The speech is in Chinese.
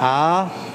啊，好。